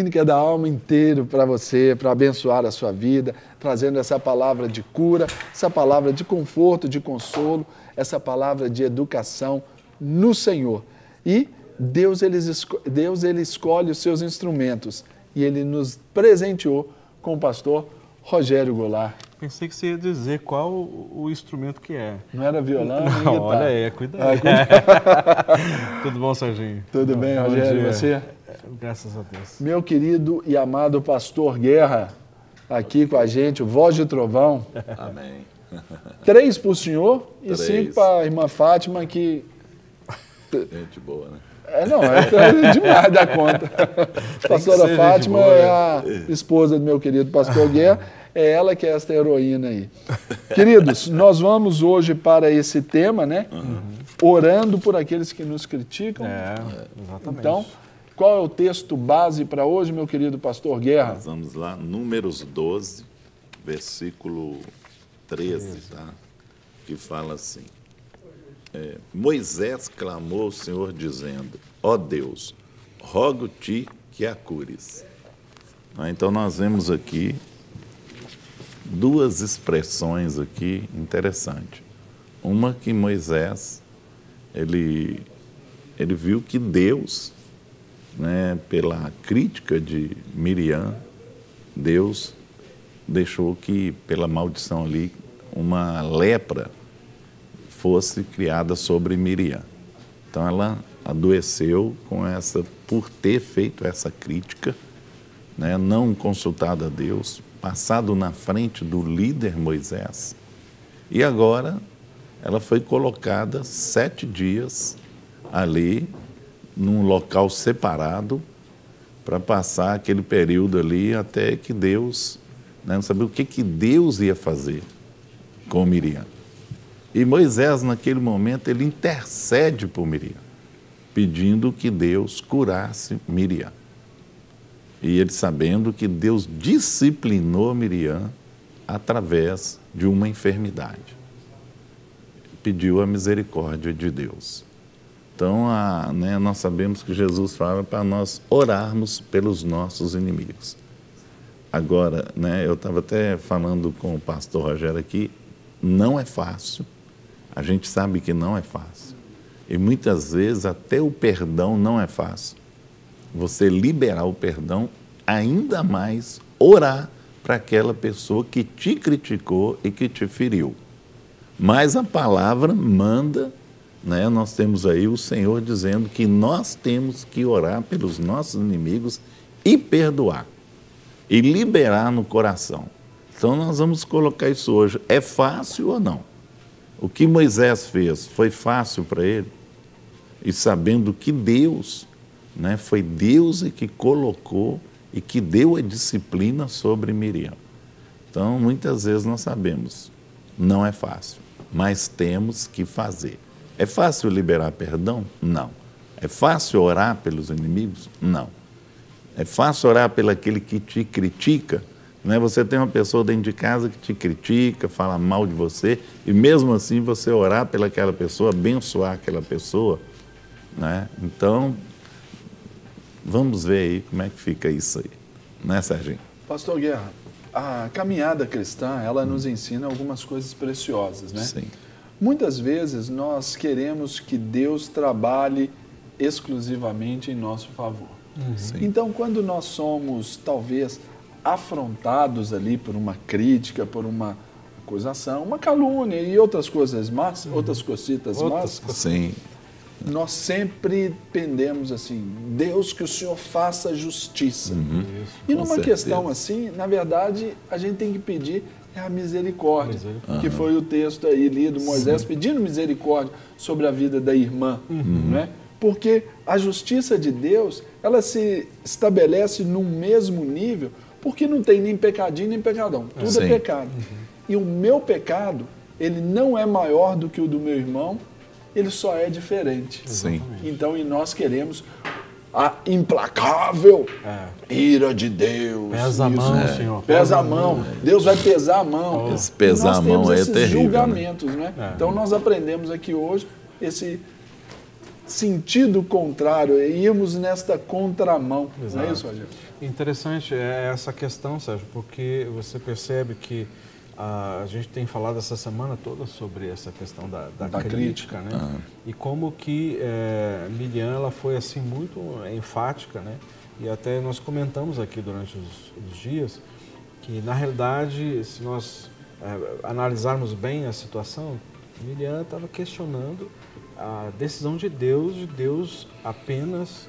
Clínica da Alma inteiro para você, para abençoar a sua vida, trazendo essa palavra de cura, essa palavra de conforto, de consolo, essa palavra de educação no Senhor. E Deus ele, Deus ele escolhe os seus instrumentos e ele nos presenteou com o pastor Rogério Goulart. Pensei que você ia dizer qual o instrumento que é. Não era violão? Não, olha aí, cuidado. Ah, cuida... Tudo bom, Serginho? Tudo bem, Rogério, e você? Graças a Deus. Meu querido e amado pastor Guerra, aqui com a gente, voz de trovão. Amém. Três para o senhor e cinco para a irmã Fátima, que. Gente boa, né? É, não, é demais da conta. A pastora Fátima boa, é a esposa do meu querido pastor Guerra. É ela que é esta heroína aí. Queridos, nós vamos hoje para esse tema, né? Uhum. Orando por aqueles que nos criticam. É, exatamente. Então, qual é o texto base para hoje, meu querido pastor Guerra? Nós vamos lá, Números 12, versículo 13, tá? Que fala assim: é, Moisés clamou ao Senhor, dizendo: Ó oh Deus, rogo-te que a cures. Ah, então, nós vemos aqui duas expressões aqui interessantes. Uma que Moisés, ele, ele viu que Deus né, pela crítica de Miriam, Deus deixou que, pela maldição ali, uma lepra fosse criada sobre Miriam. Então ela adoeceu com essa, por ter feito essa crítica, né, não consultado a Deus, passado na frente do líder Moisés. E agora ela foi colocada sete dias ali num local separado para passar aquele período ali até que Deus, né, não sabia o que, que Deus ia fazer com Miriam. E Moisés, naquele momento, ele intercede por Miriam, pedindo que Deus curasse Miriam. E ele sabendo que Deus disciplinou Miriam através de uma enfermidade. Pediu a misericórdia de Deus. Então, a, né, nós sabemos que Jesus fala para nós orarmos pelos nossos inimigos. Agora, né, eu estava até falando com o pastor Rogério aqui, não é fácil. A gente sabe que não é fácil. E muitas vezes até o perdão não é fácil. Você liberar o perdão, ainda mais orar para aquela pessoa que te criticou e que te feriu. Mas a palavra manda né, nós temos aí o Senhor dizendo que nós temos que orar pelos nossos inimigos e perdoar, e liberar no coração. Então nós vamos colocar isso hoje. É fácil ou não? O que Moisés fez foi fácil para ele? E sabendo que Deus, né, foi Deus que colocou e que deu a disciplina sobre Miriam. Então, muitas vezes nós sabemos, não é fácil, mas temos que fazer. É fácil liberar perdão? Não. É fácil orar pelos inimigos? Não. É fácil orar pelo aquele que te critica? Né? Você tem uma pessoa dentro de casa que te critica, fala mal de você, e mesmo assim você orar pelaquela pessoa, abençoar aquela pessoa. Né? Então, vamos ver aí como é que fica isso aí. Né, Serginho? Pastor Guerra, a caminhada cristã, ela nos ensina algumas coisas preciosas, né? Sim. Muitas vezes nós queremos que Deus trabalhe exclusivamente em nosso favor. Uhum. Então, quando nós somos talvez afrontados ali por uma crítica, por uma acusação, uma calúnia e outras coisas más, uhum. outras cositas outras más, sim. nós sempre pendemos assim, Deus que o Senhor faça justiça. Uhum. E numa questão assim, na verdade, a gente tem que pedir é a misericórdia, misericórdia. que foi o texto aí lido, Moisés Sim. pedindo misericórdia sobre a vida da irmã, uhum. né? Porque a justiça de Deus, ela se estabelece no mesmo nível, porque não tem nem pecadinho nem pecadão, tudo é Sim. é pecado. Uhum. E o meu pecado, ele não é maior do que o do meu irmão, ele só é diferente. Sim. Então, e nós queremos a implacável é. ira de Deus. Pesa a mão, é. Senhor. Pesa a mão. Deus vai pesar a mão. Esse pesar a mão é terrível. Né? julgamentos, né? né? Então nós aprendemos aqui hoje esse sentido contrário, irmos nesta contramão. Exato. Não é isso, Rogério? Interessante é essa questão, Sérgio, porque você percebe que a, gente tem falado essa semana toda sobre essa questão da, da, da crítica, crítica, né? Ah. E como que é, Miriam ela foi assim muito enfática, né? E até nós comentamos aqui durante os, os dias que na realidade, se nós é, analisarmos bem a situação, Miriam estava questionando a decisão de Deus, de Deus apenas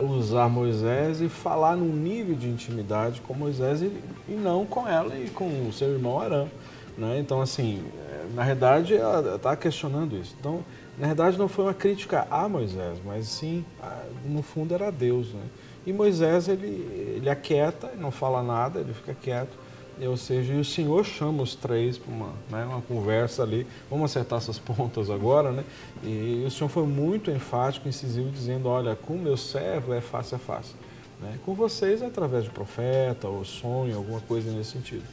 usar Moisés e falar num nível de intimidade com Moisés e, e não com ela e com o seu irmão Arão. Né? Então, assim, é, na verdade, ela está questionando isso. Então, na verdade, não foi uma crítica a Moisés, mas sim, no fundo, era a Deus. Né? E Moisés, ele, ele aquieta, não fala nada, ele fica quieto. Ou seja, o Senhor chama os três para uma, né, uma conversa ali, vamos acertar essas pontas agora, né? E o Senhor foi muito enfático, incisivo, dizendo, olha, com meu servo é face a face. Né? Com vocês é através de profeta, ou sonho, alguma coisa nesse sentido.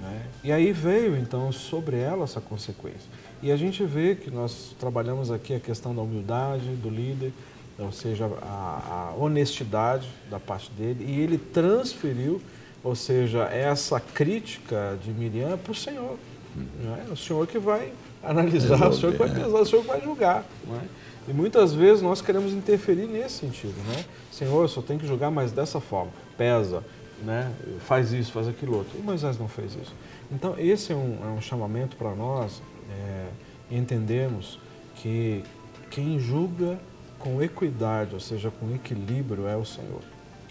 Né? E aí veio, então, sobre ela essa consequência. E a gente vê que nós trabalhamos aqui a questão da humildade do líder, ou seja, a, a honestidade da parte dele, e ele transferiu ou seja, essa crítica de Miriam é para o Senhor. Né? O Senhor que vai analisar, o Senhor que vai pesar, o Senhor que vai julgar. Né? E muitas vezes nós queremos interferir nesse sentido. Né? Senhor, eu só tenho que julgar, mas dessa forma. Pesa, né? faz isso, faz aquilo outro. E Moisés não fez isso. Então, esse é um, é um chamamento para nós é, entendermos que quem julga com equidade, ou seja, com equilíbrio, é o Senhor.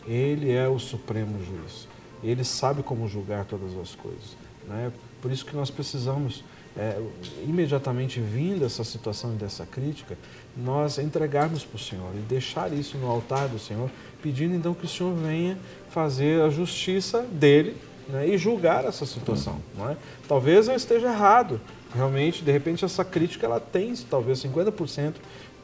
Ele é o supremo juiz. Ele sabe como julgar todas as coisas. Né? Por isso que nós precisamos, é, imediatamente vindo essa situação e dessa crítica, nós entregarmos para o Senhor e deixar isso no altar do Senhor, pedindo então que o Senhor venha fazer a justiça dele né, e julgar essa situação. Não é? Talvez eu esteja errado, realmente, de repente essa crítica ela tem talvez 50%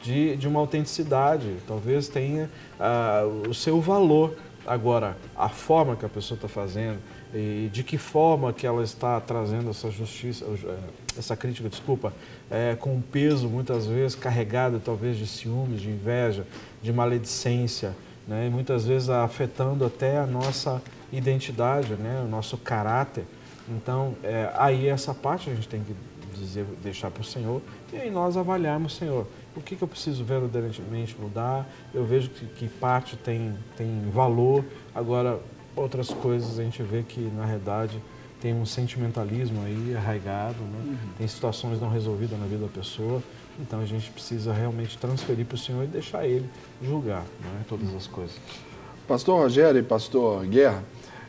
de, de uma autenticidade, talvez tenha uh, o seu valor, Agora, a forma que a pessoa está fazendo e de que forma que ela está trazendo essa justiça, eh, essa crítica, desculpa, é, com um peso muitas vezes carregado talvez de ciúmes, de inveja, de maledicência, né? e muitas vezes afetando até a nossa identidade, né? o nosso caráter. Então, é, aí essa parte a gente tem que dizer, deixar para o Senhor e aí nós avaliarmos, Senhor, o que, que eu preciso verdadeiramente mudar? Eu vejo que, que parte tem, tem valor, agora outras coisas a gente vê que na realidade tem um sentimentalismo aí arraigado, né? Uhum. tem situações não resolvidas na vida da pessoa, então a gente precisa realmente transferir para o Senhor e deixar Ele julgar né? todas as coisas. Pastor Rogério e Pastor Guerra,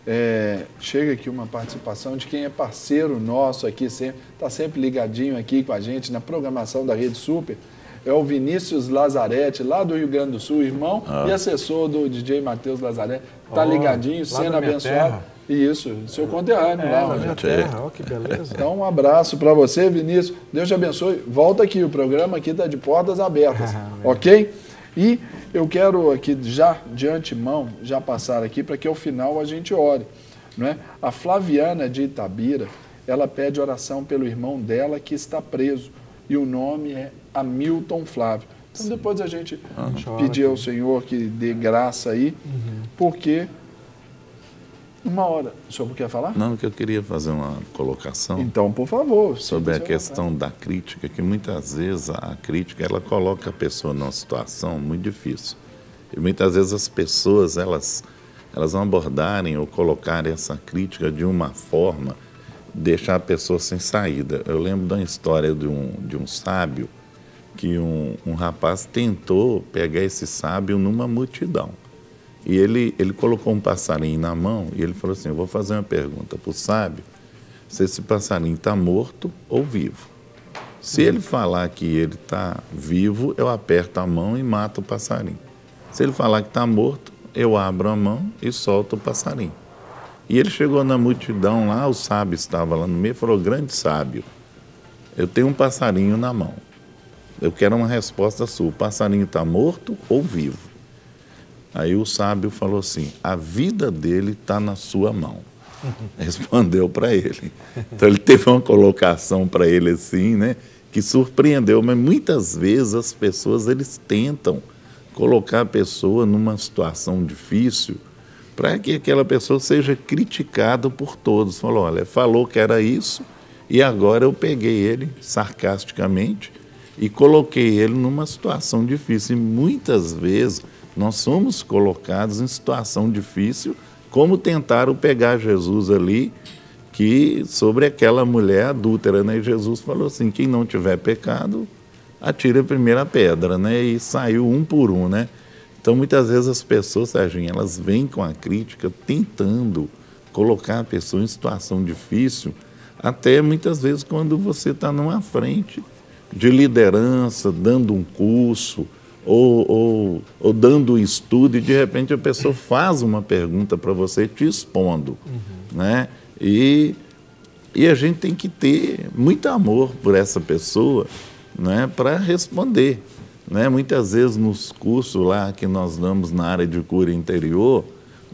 é, chega aqui uma participação de quem é parceiro nosso aqui, está sempre, sempre ligadinho aqui com a gente na programação da Rede Super, é o Vinícius Lazarete, lá do Rio Grande do Sul, irmão ah. e assessor do DJ Matheus Lazarete. Está oh, ligadinho, sendo abençoado. Isso, seu conterrâneo é, lá. Na minha terra, oh, que beleza. Então, um abraço para você, Vinícius. Deus te abençoe. Volta aqui, o programa aqui está de portas abertas, ah, ok? E eu quero aqui já de antemão, já passar aqui para que ao final a gente ore. Não é? A Flaviana de Itabira, ela pede oração pelo irmão dela que está preso e o nome é Hamilton Flávio. Então Sim. depois a gente ah, pedir ao Senhor que dê graça aí, uhum. porque uma hora. O senhor quer falar? Não, que eu queria fazer uma colocação. Então, por favor. Sobre a questão da crítica, que muitas vezes a crítica ela coloca a pessoa numa situação muito difícil. E muitas vezes as pessoas elas elas vão abordarem ou colocarem essa crítica de uma forma deixar a pessoa sem saída. Eu lembro uma história de um, de um sábio que um, um rapaz tentou pegar esse sábio numa multidão. E ele, ele colocou um passarinho na mão e ele falou assim: Eu vou fazer uma pergunta para o sábio se esse passarinho está morto ou vivo. Se ele falar que ele está vivo, eu aperto a mão e mato o passarinho. Se ele falar que está morto, eu abro a mão e solto o passarinho. E ele chegou na multidão lá, o sábio estava lá no meio falou: Grande sábio, eu tenho um passarinho na mão. Eu quero uma resposta sua: o passarinho está morto ou vivo? Aí o sábio falou assim: a vida dele está na sua mão. Respondeu para ele. Então ele teve uma colocação para ele assim, né? Que surpreendeu, mas muitas vezes as pessoas eles tentam colocar a pessoa numa situação difícil para que aquela pessoa seja criticada por todos. Falou, olha, falou que era isso e agora eu peguei ele sarcasticamente e coloquei ele numa situação difícil. E muitas vezes nós somos colocados em situação difícil, como tentaram pegar Jesus ali, que sobre aquela mulher adúltera, né? E Jesus falou assim: quem não tiver pecado, atire a primeira pedra, né? E saiu um por um, né? Então, muitas vezes as pessoas, Serginho, elas vêm com a crítica tentando colocar a pessoa em situação difícil, até muitas vezes quando você está numa frente de liderança, dando um curso ou, ou, ou, dando um estudo e de repente a pessoa faz uma pergunta para você te expondo, uhum. né? E, e a gente tem que ter muito amor por essa pessoa né, para responder. Né? Muitas vezes nos cursos lá que nós damos na área de cura interior,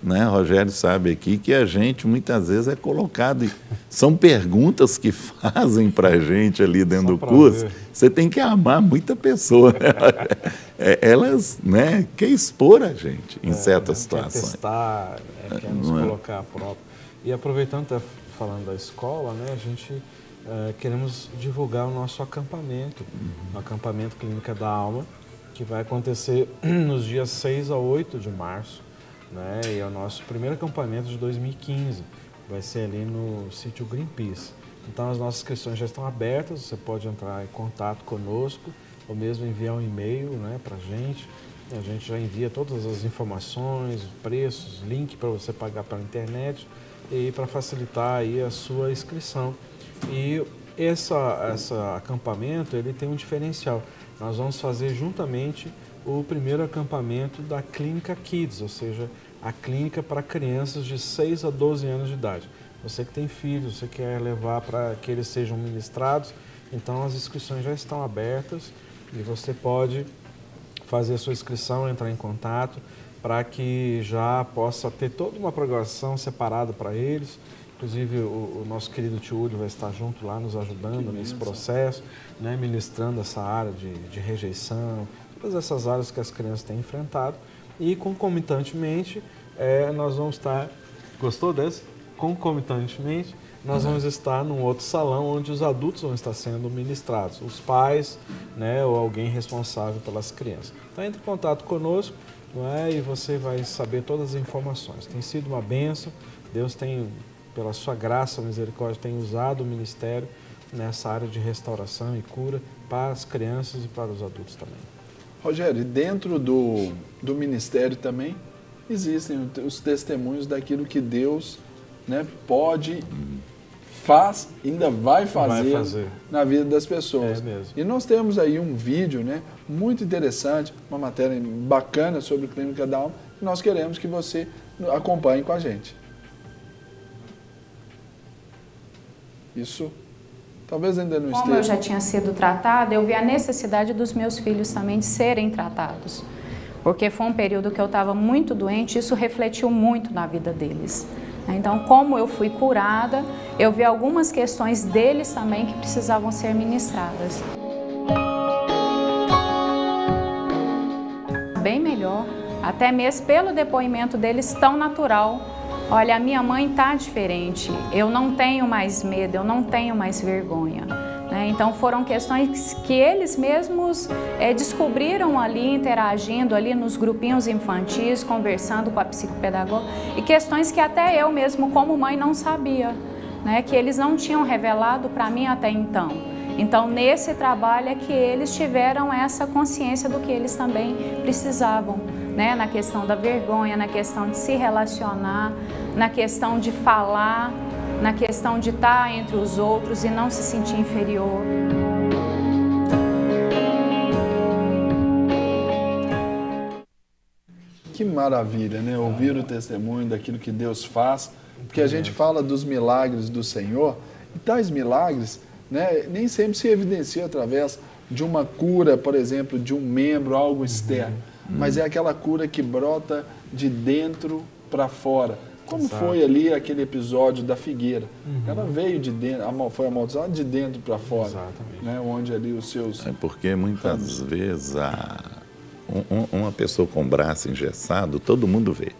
né? Rogério sabe aqui que a gente muitas vezes é colocado. São perguntas que fazem para a gente ali dentro Só do curso. Ver. Você tem que amar muita pessoa. Né? É, elas né, quer expor a gente em é, certas situações. Quer testar, é, quer nos é? colocar a prova. E aproveitando, tá falando da escola, né, a gente é, queremos divulgar o nosso acampamento, o acampamento Clínica da Alma, que vai acontecer nos dias 6 a 8 de março né? E é o nosso primeiro acampamento de 2015. Vai ser ali no sítio Greenpeace. Então as nossas inscrições já estão abertas, você pode entrar em contato conosco ou mesmo enviar um e-mail né, para a gente. A gente já envia todas as informações, preços, link para você pagar pela internet e para facilitar aí a sua inscrição. E essa, essa acampamento ele tem um diferencial. Nós vamos fazer juntamente o primeiro acampamento da Clínica Kids, ou seja, a clínica para crianças de 6 a 12 anos de idade. Você que tem filhos, você quer levar para que eles sejam ministrados, então as inscrições já estão abertas e você pode fazer a sua inscrição, entrar em contato para que já possa ter toda uma programação separada para eles. Inclusive o, o, nosso querido tio vai estar junto lá nos ajudando nesse processo, né, ministrando essa área de, de rejeição, todas essas áreas que as crianças têm enfrentado e concomitantemente é, nós vamos estar. Gostou dessa? Concomitantemente, nós uhum. vamos estar num outro salão onde os adultos vão estar sendo ministrados, os pais né, ou alguém responsável pelas crianças. Então, entre em contato conosco não é, e você vai saber todas as informações. Tem sido uma benção, Deus tem, pela sua graça, misericórdia, tem usado o ministério nessa área de restauração e cura para as crianças e para os adultos também. Rogério, dentro do, do ministério também existem os testemunhos daquilo que Deus né, pode, faz, ainda vai fazer, vai fazer, na vida das pessoas. É e nós temos aí um vídeo né, muito interessante, uma matéria bacana sobre Clínica da Alma, que nós queremos que você acompanhe com a gente. Isso Talvez ainda não Como esteja. eu já tinha sido tratada, eu vi a necessidade dos meus filhos também de serem tratados. Porque foi um período que eu estava muito doente, isso refletiu muito na vida deles. Então, como eu fui curada, eu vi algumas questões deles também que precisavam ser ministradas. Bem melhor, até mesmo pelo depoimento deles tão natural Olha, a minha mãe está diferente, eu não tenho mais medo, eu não tenho mais vergonha. Né? Então foram questões que eles mesmos é, descobriram ali, interagindo ali nos grupinhos infantis, conversando com a psicopedagoga, e questões que até eu mesmo, como mãe, não sabia, né? que eles não tinham revelado para mim até então. Então, nesse trabalho é que eles tiveram essa consciência do que eles também precisavam né? na questão da vergonha, na questão de se relacionar, na questão de falar, na questão de estar entre os outros e não se sentir inferior. Que maravilha, né? Ouvir o testemunho daquilo que Deus faz, porque a gente fala dos milagres do Senhor, e tais milagres né, nem sempre se evidenciam através de uma cura, por exemplo, de um membro, algo externo mas é aquela cura que brota de dentro para fora. Como Exato. foi ali aquele episódio da figueira? Uhum. Ela veio de dentro, foi amaldiçoada de dentro para fora. Exatamente. Né? Onde ali os seus. É porque muitas vezes a, um, uma pessoa com o braço engessado, todo mundo vê.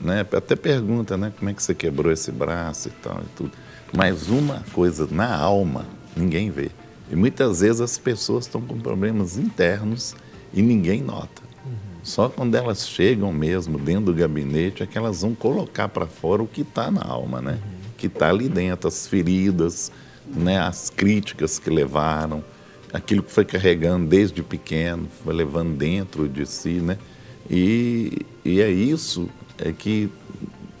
né? Até pergunta, né? Como é que você quebrou esse braço e tal e tudo. Mas uma coisa na alma, ninguém vê. E muitas vezes as pessoas estão com problemas internos e ninguém nota. Só quando elas chegam mesmo dentro do gabinete é que elas vão colocar para fora o que está na alma, né? Uhum. Que está ali dentro, as feridas, né? as críticas que levaram, aquilo que foi carregando desde pequeno, foi levando dentro de si, né? E, e é isso é que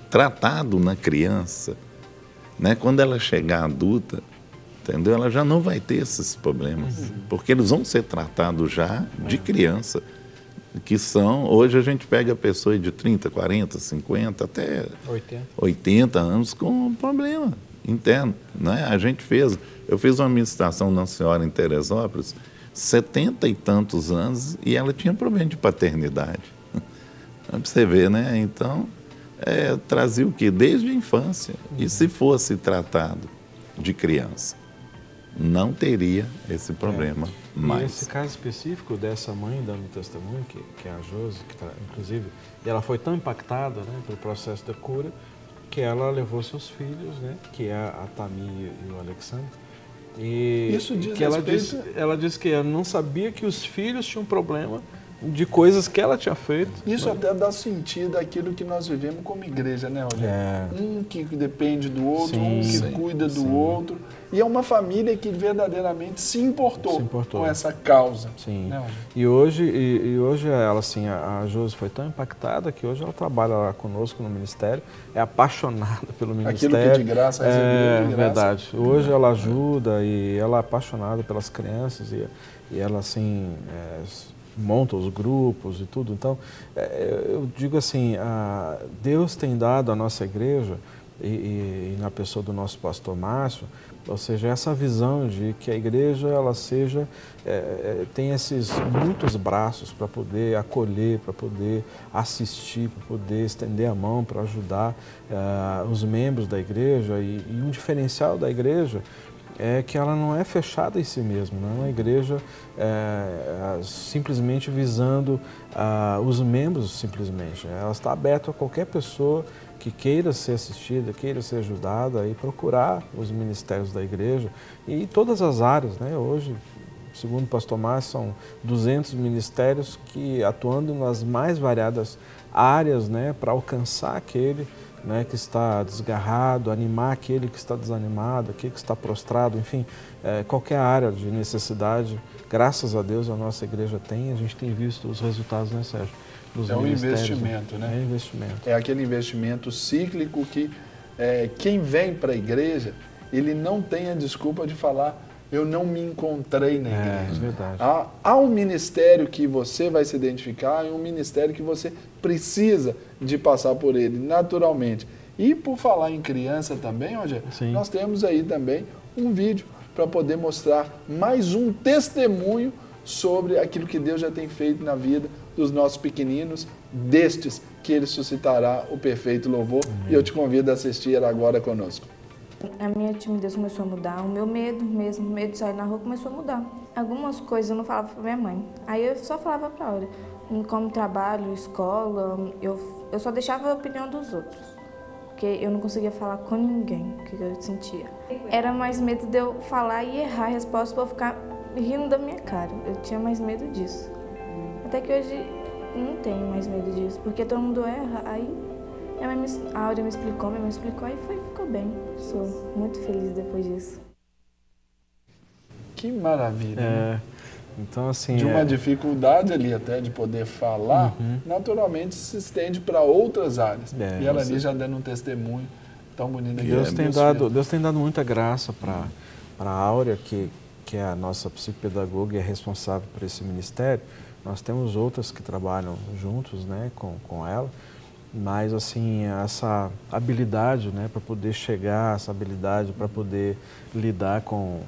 tratado na criança, né? Quando ela chegar adulta, entendeu? Ela já não vai ter esses problemas, uhum. porque eles vão ser tratados já de criança, que são, hoje a gente pega pessoas de 30, 40, 50, até 80, 80 anos com problema interno, né? A gente fez, eu fiz uma administração na senhora em Teresópolis, setenta e tantos anos e ela tinha problema de paternidade. Para você ver, né? Então, é, trazia o quê? Desde a infância. Uhum. E se fosse tratado de criança, não teria esse problema é. Mais. E esse caso específico dessa mãe dando testemunho, que, que é a Josi, que tá, inclusive, ela foi tão impactada né, pelo processo da cura, que ela levou seus filhos, né, que é a Tami e o Alexandre, e Isso diz que ela disse, ela disse que ela não sabia que os filhos tinham problema de coisas que ela tinha feito. Isso até dá sentido àquilo que nós vivemos como igreja, né, Rogério? É. Um que depende do outro, sim, um que sim, cuida do sim. outro. E é uma família que verdadeiramente se importou, se importou. com essa causa. Sim. Né, e hoje, e, e, hoje ela, assim, a, a Josi foi tão impactada que hoje ela trabalha lá conosco no ministério, é apaixonada pelo ministério. Aquilo que de graça recebeu, é, de graça. verdade. Hoje ela ajuda e ela é apaixonada pelas crianças e, e ela, assim, é, monta os grupos e tudo. Então, é, eu digo assim, Deus tem dado à nossa igreja, e, e, na pessoa do nosso pastor Márcio, ou seja, essa visão de que a igreja ela seja é, é tem esses muitos braços para poder acolher, para poder assistir, para poder estender a mão para ajudar uh, os membros da igreja e, e um diferencial da igreja é que ela não é fechada em si mesma, não é uma igreja é, simplesmente visando ah, os membros simplesmente. Ela está aberta a qualquer pessoa que queira ser assistida, queira ser ajudada e procurar os ministérios da igreja e todas as áreas, né? Hoje, segundo o pastor Márcio, são 200 ministérios que atuando nas mais variadas áreas, né, para alcançar aquele né, que está desgarrado, animar aquele que está desanimado, aquele que está prostrado, enfim, é, qualquer área de necessidade, graças a Deus a nossa igreja tem, a gente tem visto os resultados, né, Sérgio? Dos é um investimento, né? É investimento. É aquele investimento cíclico que é, quem vem para a igreja, ele não tem a desculpa de falar eu não me encontrei na igreja. É, verdade. Há, há, um ministério que você vai se identificar e um ministério que você precisa de passar por ele, naturalmente. E por falar em criança também, Rogério, nós temos aí também um vídeo para poder mostrar mais um testemunho sobre aquilo que Deus já tem feito na vida dos nossos pequeninos, destes que ele suscitará o perfeito louvor. Uhum. E eu te convido a assistir agora conosco a minha timidez começou a mudar, o meu medo mesmo, medo de sair na rua começou a mudar. Algumas coisas eu não falava para minha mãe, aí eu só falava para ela. Como trabalho, escola, eu, eu só deixava a opinião dos outros, porque eu não conseguia falar com ninguém o que eu sentia. Era mais medo de eu falar e errar a resposta para ficar rindo da minha cara. Eu tinha mais medo disso. Até que hoje não tenho mais medo disso, porque todo mundo erra, aí mãe me, a Áurea me explicou, minha mãe me explicou e foi, ficou bem. Sou muito feliz depois disso. Que maravilha. É, né? Então, assim. De uma é... dificuldade ali até de poder falar, uhum. naturalmente se estende para outras áreas. É, e ela você... ali já dando um testemunho tão bonito aqui. Deus, tem dado, Deus tem dado muita graça para a Áurea, que, que é a nossa psicopedagoga e é responsável por esse ministério. Nós temos outras que trabalham juntos né, com, com ela mas assim essa habilidade né para poder chegar essa habilidade para poder lidar com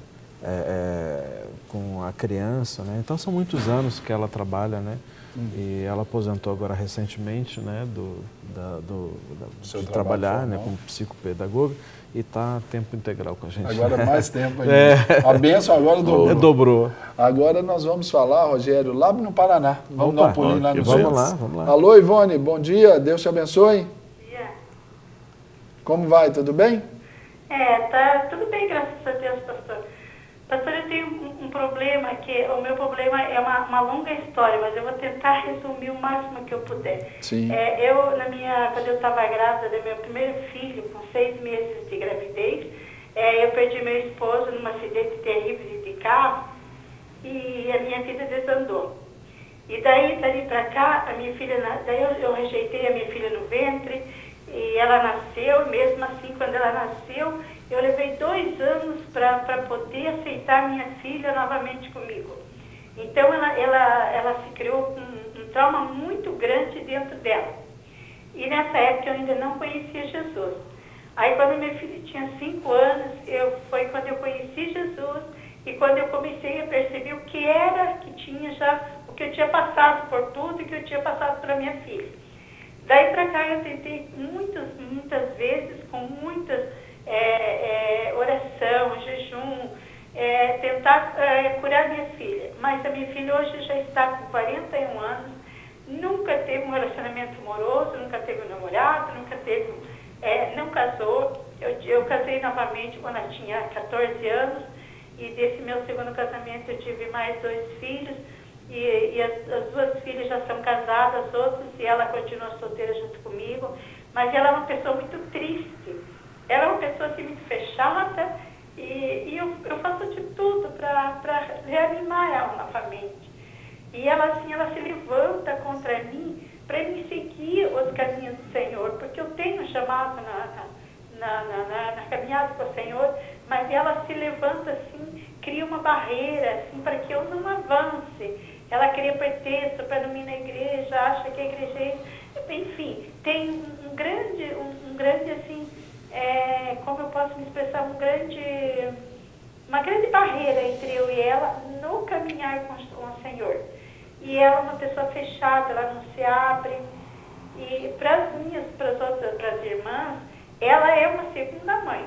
é, é, com a criança né? Então são muitos anos que ela trabalha né? Uhum. e ela aposentou agora recentemente né do, da, do da, de trabalhar né como psicopedagoga e está tempo integral com a gente. Agora mais tempo ainda. É. A benção agora dobrou. dobrou. Agora nós vamos falar, Rogério, lá no Paraná. Vamos Opa, dar um pulinho lá no Vamos lá, vamos lá. Alô, Ivone, bom dia, Deus te abençoe. Como vai? Tudo bem? É, tá tudo bem, graças a Deus, pastor. Pastor, eu tenho um, um problema que o meu problema é uma, uma, longa história, mas eu vou tentar resumir o máximo que eu puder. Sim. É, eu, na minha, quando eu estava grávida do meu primeiro filho, com seis meses de gravidez, é, eu perdi meu esposo num acidente terrível de carro e a minha vida desandou. E daí, dali para cá, a minha filha, daí eu, eu rejeitei a minha filha no ventre e ela nasceu, mesmo assim, quando ela nasceu, eu levei dois anos para poder aceitar minha filha novamente comigo. Então, ela, ela, ela se criou com um, um trauma muito grande dentro dela. E nessa época eu ainda não conhecia Jesus. Aí, quando minha filha tinha cinco anos, eu, foi quando eu conheci Jesus e quando eu comecei a perceber o que era que tinha já, o que eu tinha passado por tudo e que eu tinha passado para minha filha. Daí para cá eu tentei muitas, muitas vezes, com muitas é, é, oração, jejum, é, tentar é, curar minha filha. Mas a minha filha hoje já está com 41 anos, nunca teve um relacionamento amoroso, nunca teve um namorado, nunca teve, é, não casou. Eu, eu casei novamente quando ela tinha 14 anos e desse meu segundo casamento eu tive mais dois filhos e, e as, as, duas filhas já são casadas, outras, e ela continua solteira junto comigo. Mas ela é uma pessoa muito triste. Ela é uma pessoa assim, muito fechada e, e eu, eu, faço de tudo para reanimar ela novamente. E ela assim, ela se levanta contra mim para me seguir os caminhos do Senhor, porque eu tenho chamado na, na, na, na, na caminhada com o Senhor, mas ela se levanta assim, cria uma barreira assim, para que eu não avance. Ela queria pretexto para não ir na igreja, acha que a igreja é... Enfim, tem um, grande, um, um grande, assim, é, como eu posso me expressar, um grande, uma grande barreira entre eu e ela no caminhar com, o Senhor. E ela é uma pessoa fechada, ela não se abre. E para as minhas, para as outras, para as irmãs, ela é uma segunda mãe.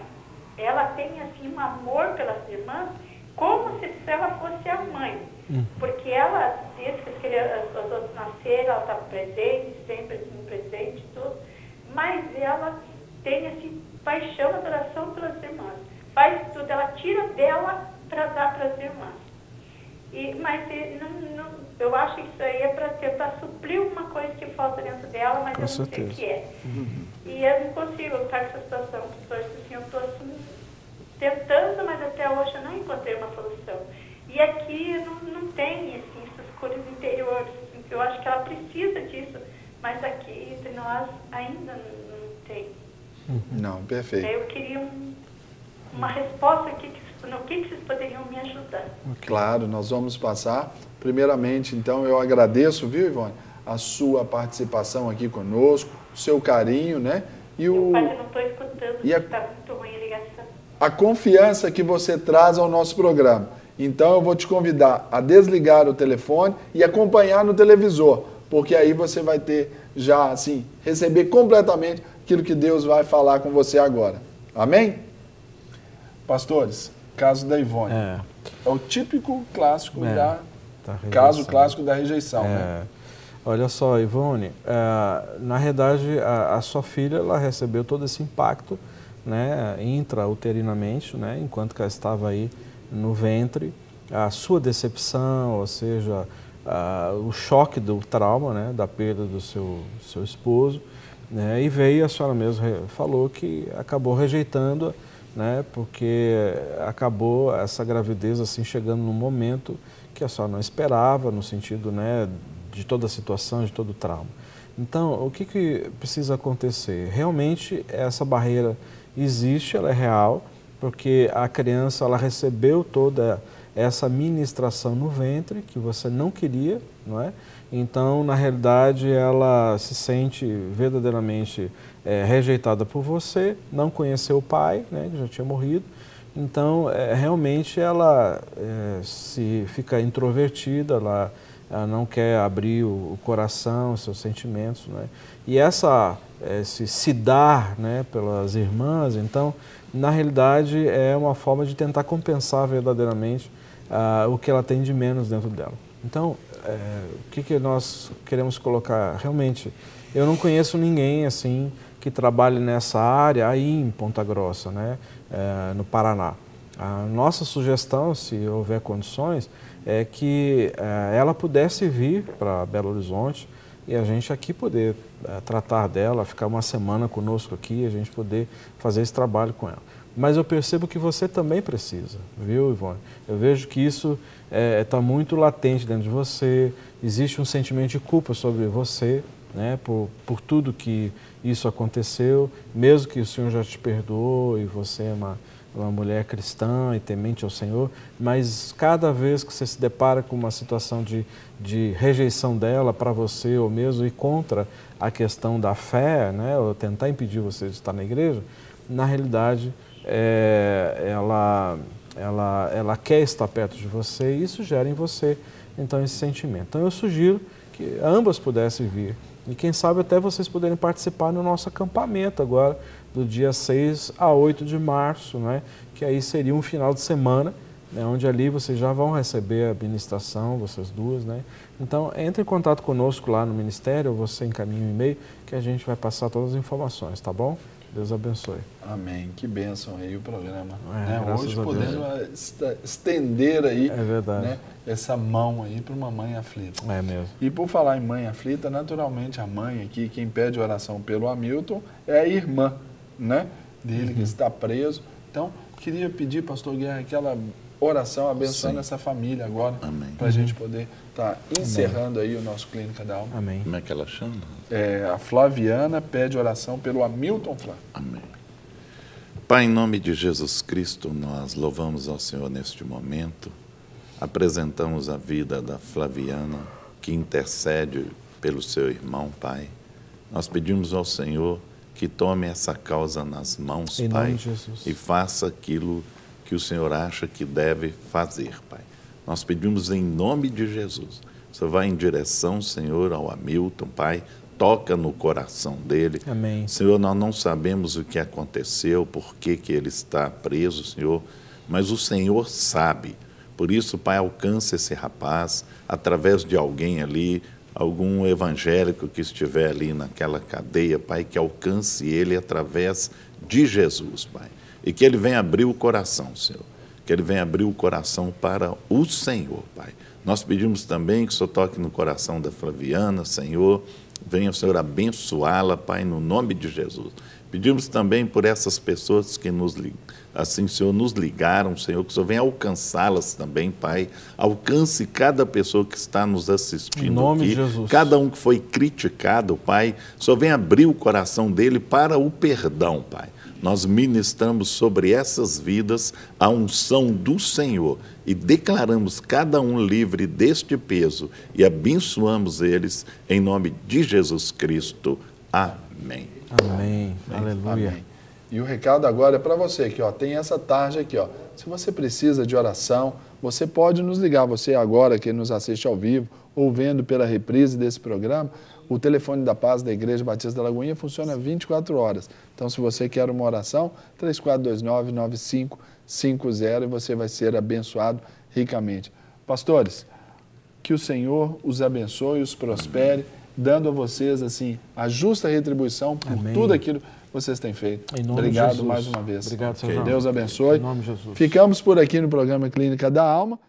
Ela tem, assim, um amor pelas irmãs, como se ela fosse a mãe. Uhum. Porque ela, desde que as, as outras nasceram, ela está presente, sempre assim, presente, tudo. Mas ela tem assim, paixão, adoração pelas irmãs. Faz tudo, ela tira dela para dar para as irmãs. E, mas não, não, eu acho que isso aí é para tentar suprir uma coisa que falta dentro dela, mas Com eu não certeza. sei o que é. Uhum. E eu não consigo estar com essa situação. Assim, eu estou assim, tentando, mas até hoje eu não encontrei uma solução. E aqui não, não tem assim, essas cores interiores. Assim, eu acho que ela precisa disso, mas aqui entre nós ainda não, não tem. Não, perfeito. Eu queria um, uma resposta aqui, no que, que vocês poderiam me ajudar. Claro, nós vamos passar. Primeiramente, então, eu agradeço, viu, Ivone, a sua participação aqui conosco, o seu carinho, né? E o... Eu quase não estou escutando, e a... está muito ruim a ligação. A confiança que você traz ao nosso programa. Então eu vou te convidar a desligar o telefone e acompanhar no televisor, porque aí você vai ter já assim, receber completamente aquilo que Deus vai falar com você agora. Amém? Pastores, caso da Ivone. É, é o típico clássico é, da, da caso clássico da rejeição, né? é. né? Olha só, Ivone, é, na realidade a, a, sua filha ela recebeu todo esse impacto, né, intrauterinamente, né, enquanto que ela estava aí no ventre, a sua decepção, ou seja, a, o choque do trauma, né, da perda do seu, seu esposo, né, e veio, a senhora mesmo falou que acabou rejeitando, né, porque acabou essa gravidez assim chegando num momento que a senhora não esperava, no sentido né, de toda a situação, de todo o trauma. Então, o que, que precisa acontecer? Realmente, essa barreira existe, ela é real, porque a criança ela recebeu toda essa ministração no ventre que você não queria, não é? Então, na realidade, ela se sente verdadeiramente é, rejeitada por você, não conheceu o pai, né, que já tinha morrido. Então, é, realmente, ela é, se fica introvertida, ela, ela, não quer abrir o, o coração, seus sentimentos, né? E essa se, se dar, né, pelas irmãs, então na realidade é uma forma de tentar compensar verdadeiramente uh, o que ela tem de menos dentro dela. Então, é, o que, que nós queremos colocar realmente Eu não conheço ninguém assim que trabalhe nessa área aí em Ponta Grossa, né, é, no Paraná. A nossa sugestão, se houver condições, é que é, ela pudesse vir para Belo Horizonte e a gente aqui poder é, tratar dela, ficar uma semana conosco aqui, a gente poder fazer esse trabalho com ela. Mas eu percebo que você também precisa, viu, Ivone? Eu vejo que isso está é, tá muito latente dentro de você, existe um sentimento de culpa sobre você, né, por, por tudo que isso aconteceu, mesmo que o Senhor já te perdoou e você é uma, uma mulher cristã e temente ao Senhor, mas cada vez que você se depara com uma situação de, de rejeição dela para você ou mesmo ir contra a questão da fé, né, ou tentar impedir você de estar na igreja, na realidade é, ela, ela, ela quer estar perto de você e isso gera em você então esse sentimento. Então eu sugiro que ambas pudessem vir e quem sabe até vocês poderem participar no nosso acampamento agora, do dia 6 a 8 de março, né? que aí seria um final de semana, né? onde ali vocês já vão receber a administração, vocês duas. Né? Então, entre em contato conosco lá no Ministério, ou você encaminha um e-mail, que a gente vai passar todas as informações, tá bom? Deus abençoe. Amém. Que bênção aí o programa. É, né? Hoje podendo estender aí é né? essa mão aí para uma mãe aflita. É mesmo. E por falar em mãe aflita, naturalmente a mãe aqui, quem pede oração pelo Hamilton é a irmã né? dele uhum. que está preso. Então, queria pedir, pastor Guerra, aquela oração abençoando Sim. essa família agora. Para a gente poder estar tá encerrando Amém. aí o nosso Clínica da Alma. Amém. Como é que ela chama? É, a Flaviana pede oração pelo Hamilton Flá. Amém. Pai, em nome de Jesus Cristo, nós louvamos ao Senhor neste momento. Apresentamos a vida da Flaviana, que intercede pelo seu irmão, Pai. Nós pedimos ao Senhor que tome essa causa nas mãos, em Pai, e faça aquilo que o Senhor acha que deve fazer, Pai. Nós pedimos em nome de Jesus. Você vai em direção, Senhor, ao Hamilton, Pai, toca no coração dele. Amém. Senhor, nós não sabemos o que aconteceu, por que, que ele está preso, Senhor, mas o Senhor sabe. Por isso, Pai, alcance esse rapaz através de alguém ali, algum evangélico que estiver ali naquela cadeia, Pai, que alcance ele através de Jesus, Pai e que ele venha abrir o coração, Senhor. Que ele venha abrir o coração para o Senhor, Pai. Nós pedimos também que o Senhor toque no coração da Flaviana, Senhor. Venha Senhor abençoá-la, Pai, no nome de Jesus. Pedimos também por essas pessoas que nos assim, Senhor, nos ligaram, Senhor, que o Senhor venha alcançá-las também, Pai. Alcance cada pessoa que está nos assistindo em nome aqui, de Jesus. cada um que foi criticado, Pai. O Senhor venha abrir o coração dele para o perdão, Pai nós ministramos sobre essas vidas a unção do Senhor e declaramos cada um livre deste peso e abençoamos eles em nome de Jesus Cristo. Amém. Amém. Amém. Aleluia. Amém. E o recado agora é para você que ó, tem essa tarde aqui, ó. Se você precisa de oração, você pode nos ligar, você agora que nos assiste ao vivo ou vendo pela reprise desse programa, o telefone da paz da Igreja Batista da Lagoinha funciona 24 horas. Então, se você quer uma oração, 3429-9550 e você vai ser abençoado ricamente. Pastores, que o Senhor os abençoe, e os prospere, dando a vocês assim a justa retribuição por Amém. tudo aquilo que vocês têm feito. Obrigado mais uma vez. Obrigado, Senhor. Que Deus abençoe. Em nome de Jesus. Ficamos por aqui no programa Clínica da Alma.